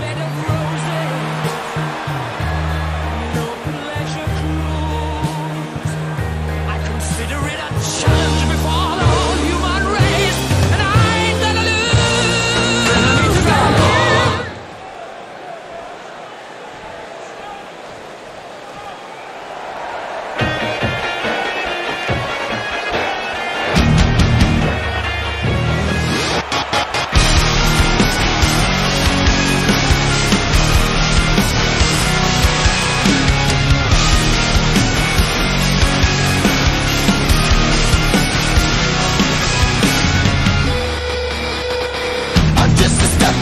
better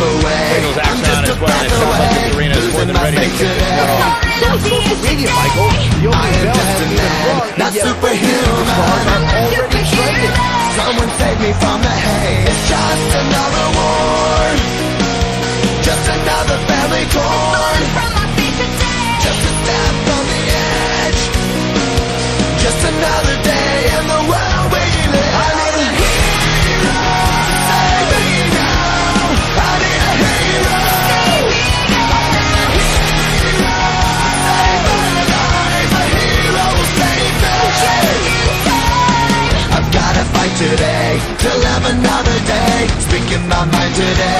Singles I'm action on just as well, and it sounds like away. this is more than ready to faith kick this today. one off. So is social media, Michael. The I opening am bell just has a been man, rung, not and yet superhuman. stars are already trending. Someone save me from the hate. It's just another war. My mind today.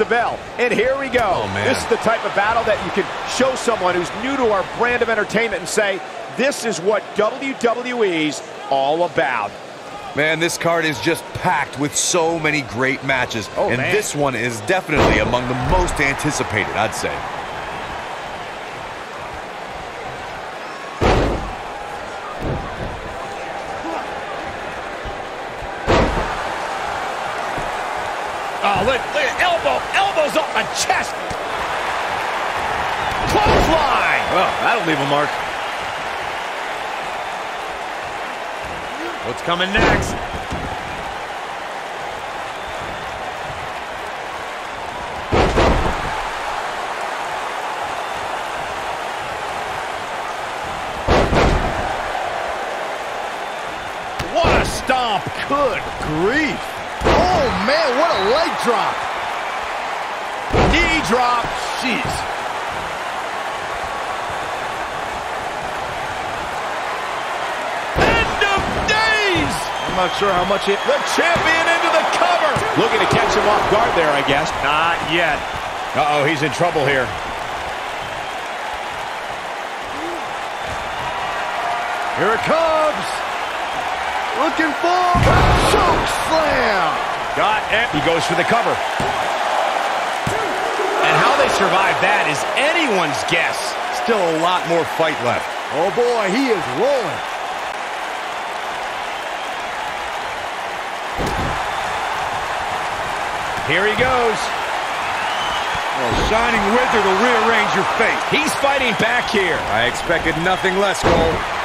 The bell. And here we go. Oh, man. This is the type of battle that you can show someone who's new to our brand of entertainment and say, this is what WWE's all about. Man, this card is just packed with so many great matches. Oh, and man. this one is definitely among the most anticipated, I'd say. Oh, look, look at elbow, elbows off the chest. Clothesline. Well, that'll leave a mark. What's coming next? What a stomp. Good grief. Oh, man, what a leg drop. Knee drop. Jeez. End of not sure how much it... The champion into the cover! Looking to catch him off guard there, I guess. Not yet. Uh-oh, he's in trouble here. Here it comes! Looking for... Choke slam! Got it. He goes for the cover. They survive that is anyone's guess. Still a lot more fight left. Oh boy, he is rolling. Here he goes. Oh, Shining Wizard will rearrange your fate. He's fighting back here. I expected nothing less, Cole.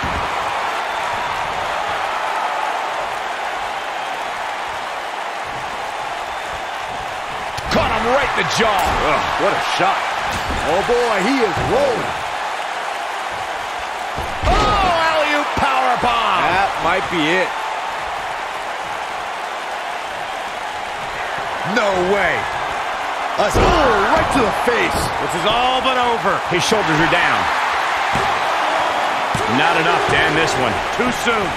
Caught him right in the jaw. Ugh, what a shot. Oh boy, he is rolling. Oh, alley-oop powerbomb. That might be it. No way. A oh, right to the face. This is all but over. His shoulders are down. Not enough to end this one. Too soon.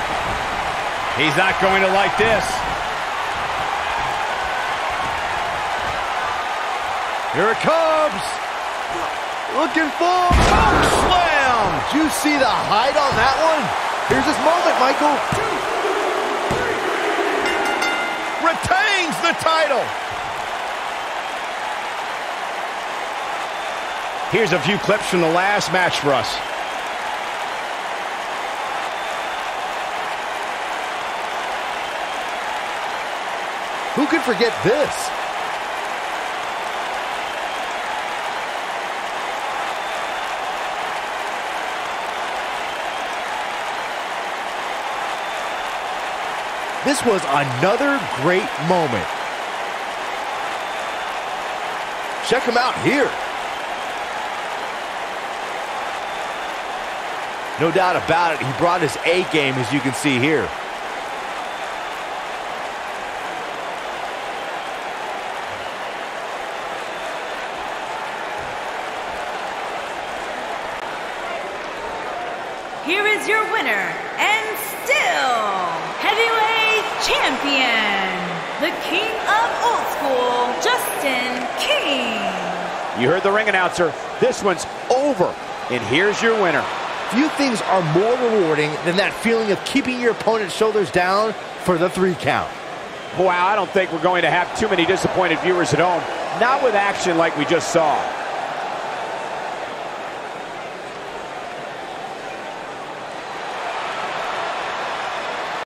He's not going to like this. Here it comes. Looking for choke slam. Did you see the height on that one? Here's his moment, Michael. Retains the title. Here's a few clips from the last match for us. Who could forget this? This was another great moment. Check him out here. No doubt about it, he brought his A game, as you can see here is your winner, and still heavyweight champion, the king of old school, Justin King. You heard the ring announcer. This one's over. And here's your winner. Few things are more rewarding than that feeling of keeping your opponent's shoulders down for the three count. Wow, I don't think we're going to have too many disappointed viewers at home. Not with action like we just saw.